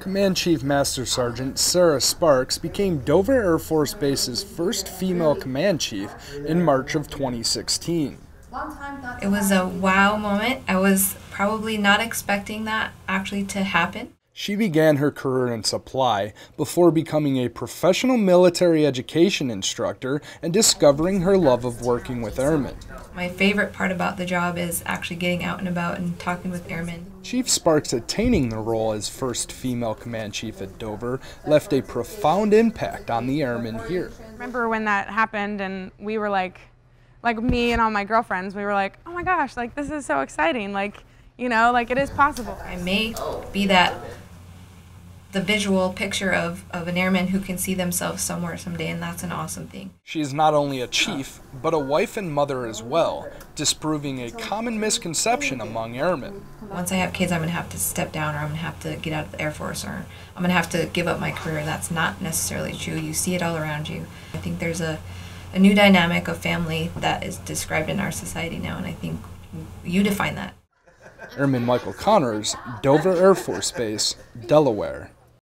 Command Chief Master Sergeant Sarah Sparks became Dover Air Force Base's first female command chief in March of 2016. It was a wow moment. I was probably not expecting that actually to happen. She began her career in supply before becoming a professional military education instructor and discovering her love of working with airmen. My favorite part about the job is actually getting out and about and talking with airmen. Chief Sparks attaining the role as first female command chief at Dover left a profound impact on the airmen here. Remember when that happened and we were like, like me and all my girlfriends, we were like, oh my gosh, like this is so exciting. Like, you know, like it is possible. I may be that the visual picture of, of an airman who can see themselves somewhere someday, and that's an awesome thing. She is not only a chief, but a wife and mother as well, disproving a common misconception among airmen. Once I have kids, I'm going to have to step down, or I'm going to have to get out of the Air Force, or I'm going to have to give up my career. That's not necessarily true. You see it all around you. I think there's a, a new dynamic of family that is described in our society now, and I think you define that. Airman Michael Connors, Dover Air Force Base, Delaware.